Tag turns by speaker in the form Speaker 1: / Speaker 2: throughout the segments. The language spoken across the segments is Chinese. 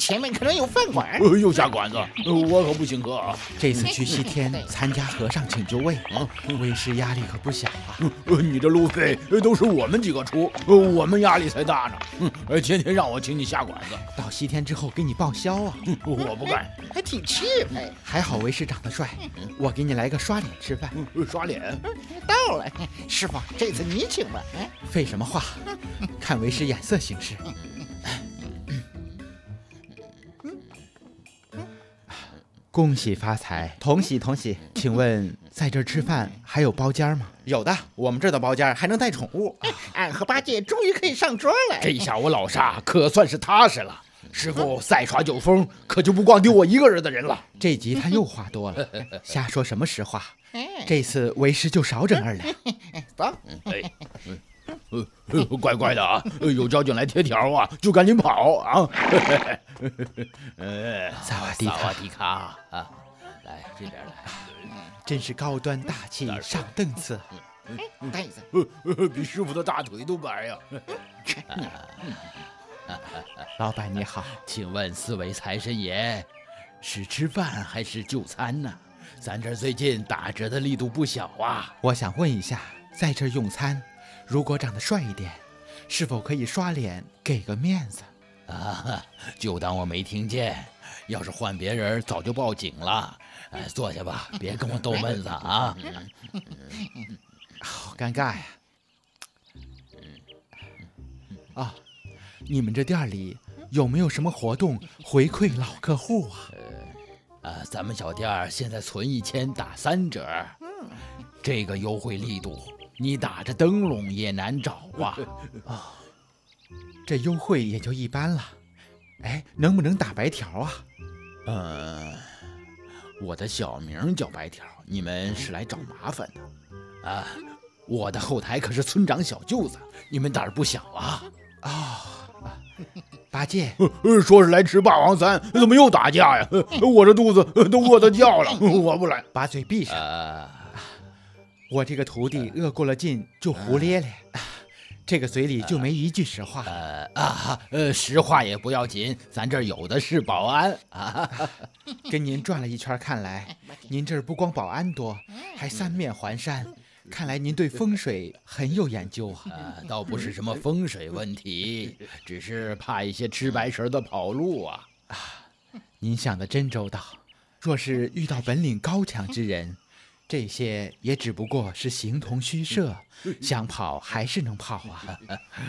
Speaker 1: 前面可能有饭馆。
Speaker 2: 呃又下馆子，呃我可不请客啊！
Speaker 3: 这次去西天参加和尚请就位，为师压力可不小啊。
Speaker 2: 呃你这路费呃都是我们几个出，呃我们压力才大呢。嗯，呃天天让我请你下馆子，
Speaker 3: 到西天之后给你报销啊。
Speaker 2: 嗯我不干。
Speaker 1: 还挺气派。
Speaker 3: 还好为师长得帅，我给你来个刷脸吃饭。
Speaker 2: 呃刷脸，
Speaker 1: 到了，师傅，这次你请吧。哎
Speaker 3: 废什么话？看为师眼色行事。恭喜发财，同喜同喜。请问在这儿吃饭还有包间吗？有的，我们这儿的包间还能带宠物。
Speaker 1: 俺 和八戒终于可以上桌了。
Speaker 2: 这下我老沙可算是踏实了。师傅再耍酒疯，可就不光丢我一个人的人了。
Speaker 3: 这集他又话多了，瞎说什么实话？
Speaker 1: 哎，
Speaker 3: 这次为师就少整二两。
Speaker 1: 走，
Speaker 2: 哎，呃呃，乖乖的啊，呃有交警来贴条啊，就赶紧跑啊！呃，
Speaker 3: 萨瓦迪卡
Speaker 2: 萨瓦迪卡啊，来这边来，
Speaker 3: 真是高端大气上档次。
Speaker 1: 等一下，
Speaker 2: 呃呃 比师傅的大腿都白呀、
Speaker 3: 老板你好，
Speaker 2: 请问四位财神爷，是吃饭还是就餐呢？咱这儿最近打折的力度不小啊。
Speaker 3: 我想问一下，在这儿用餐，如果长得帅一点，是否可以刷脸给个面子？
Speaker 2: 啊，就当我没听见。要是换别人，早就报警了。哎，坐下吧，别跟我逗闷子啊。
Speaker 3: 好尴尬呀！啊，你们这店里有没有什么活动回馈老客户啊？
Speaker 2: 呃，咱们小店现在存一千打三折。这个优惠力度，你打着灯笼也难找啊。
Speaker 3: 这优惠也就一般了。哎，能不能打白条啊？
Speaker 2: 嗯，我的小名叫白条，你们是来找麻烦的啊？我的后台可是村长小舅子，你们胆儿不小啊！
Speaker 3: 啊八戒，
Speaker 2: 呃，说是来吃霸王餐，怎么又打架呀？我这肚子都饿得叫了，我不来。
Speaker 3: 把嘴闭上。
Speaker 2: 呃，
Speaker 3: 我这个徒弟饿过了劲就胡咧咧，这个嘴里就没一句实话。
Speaker 2: 呃啊，呃，实话也不要紧，咱这儿有的是保安啊。
Speaker 3: 跟您转了一圈，看来您这儿不光保安多，还三面环山。看来您对风水很有研究啊！
Speaker 2: 呃，倒不是什么风水问题，只是怕一些吃白食的跑路啊啊。
Speaker 3: 您想的真周到。若是遇到本领高强之人，这些也只不过是形同虚设，想跑还是能跑啊！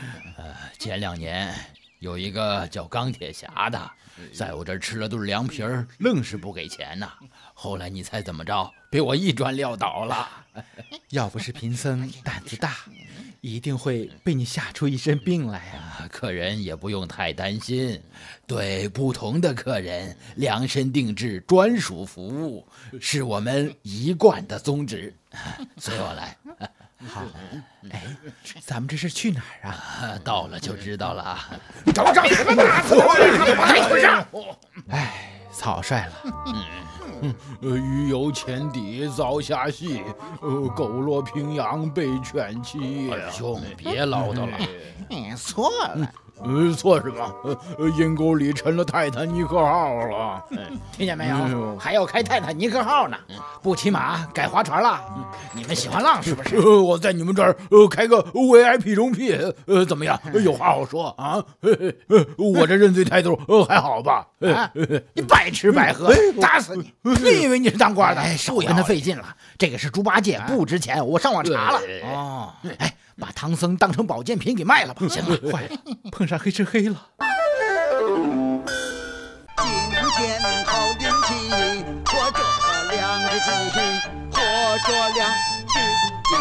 Speaker 2: 前两年有一个叫钢铁侠的，在我这儿吃了顿凉皮儿，愣是不给钱呐。后来你猜怎么着？被我一砖撂倒了。
Speaker 3: 要不是贫僧胆子大，一定会被你吓出一身病来啊！
Speaker 2: 啊客人也不用太担心，对不同的客人量身定制专属服务，是我们一贯的宗旨。随我来，
Speaker 3: 好，哎，咱们这是去哪儿啊？
Speaker 2: 啊到了就知道了啊。
Speaker 1: 找上什么大刺猬，带腿上。
Speaker 3: 哎，草率了。
Speaker 2: 呃，鱼游浅底遭虾戏，呃，狗落平阳被犬欺。二兄，别唠叨了。
Speaker 1: 你，错了，
Speaker 2: 呃，错什么？呃，呃阴沟里沉了泰坦尼克号了。
Speaker 1: 听见没有？还要开泰坦尼克号呢，不骑马改划船了。你们喜欢浪是不是？
Speaker 2: 呃，我在你们这儿呃开个 VIP 中 P，呃，怎么样？有话好说啊。呃呃我这认罪态度呃还好吧？呃
Speaker 1: 啊，你白吃白喝，打死你！你以为你是当官的？
Speaker 3: 哎少
Speaker 1: 不跟他费劲了。这个是猪八戒，不值钱，我上网查了。
Speaker 2: 对
Speaker 1: 哦，哎，把唐僧当成保健品给卖了吧。行了，
Speaker 3: 坏了，碰上黑吃黑了。
Speaker 4: 今天好运气，活着两只鸡，活着两只鸡，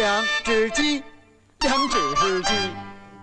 Speaker 4: 两只鸡，两只鸡。